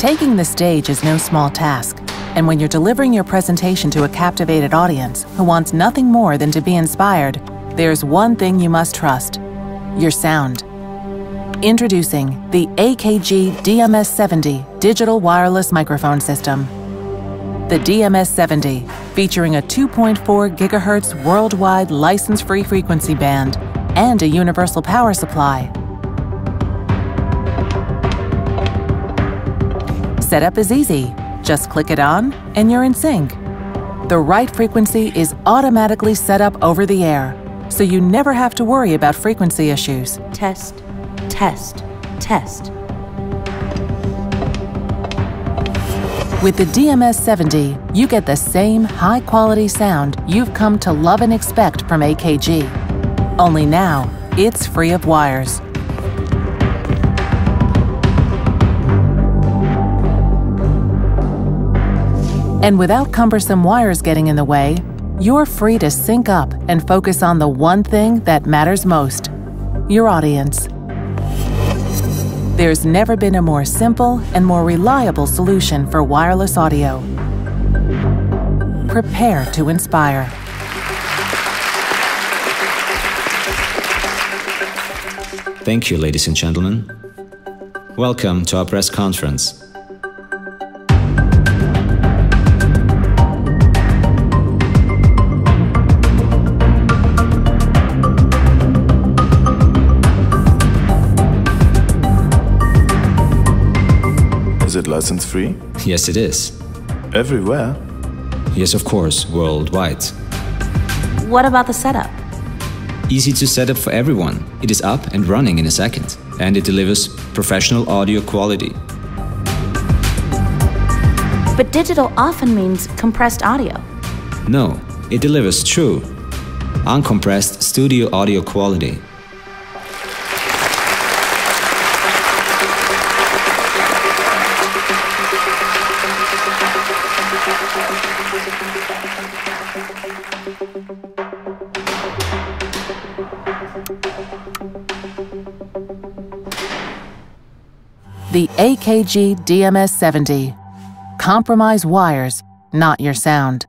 Taking the stage is no small task, and when you're delivering your presentation to a captivated audience who wants nothing more than to be inspired, there's one thing you must trust your sound. Introducing the AKG DMS70 digital wireless microphone system. The DMS70, featuring a 2.4 GHz worldwide license free frequency band and a universal power supply. Setup is easy. Just click it on and you're in sync. The right frequency is automatically set up over the air, so you never have to worry about frequency issues. Test, test, test. With the DMS70, you get the same high quality sound you've come to love and expect from AKG. Only now, it's free of wires. And without cumbersome wires getting in the way, you're free to sync up and focus on the one thing that matters most your audience. There's never been a more simple and more reliable solution for wireless audio. Prepare to inspire. Thank you, ladies and gentlemen. Welcome to our press conference. Is it license free? Yes, it is. Everywhere? Yes, of course, worldwide. What about the setup? Easy to set up for everyone. It is up and running in a second, and it delivers professional audio quality. But digital often means compressed audio. No, it delivers true, uncompressed studio audio quality. The AKG DMS70. Compromise wires, not your sound.